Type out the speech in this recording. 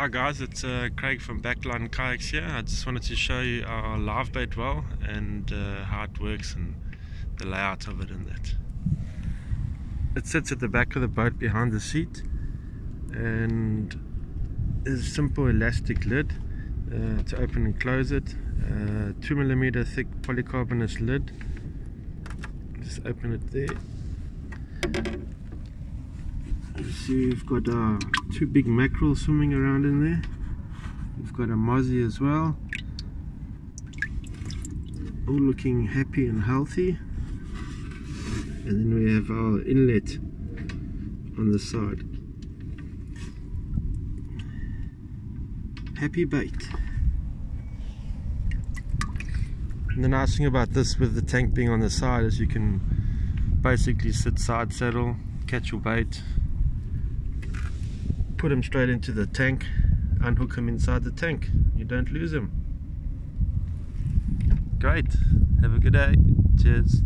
Hi guys, it's uh, Craig from Backline Kayaks here. I just wanted to show you our live bait well and uh, how it works and the layout of it and that. It sits at the back of the boat behind the seat and is a simple elastic lid uh, to open and close it. Uh, 2 millimeter thick polycarbonate lid. Just open it there you see we've got uh, two big mackerel swimming around in there. We've got a mozzie as well. All looking happy and healthy. And then we have our inlet on the side. Happy bait. And the nice thing about this with the tank being on the side is you can basically sit side saddle catch your bait put them straight into the tank unhook them inside the tank. You don't lose them great. Have a good day. Cheers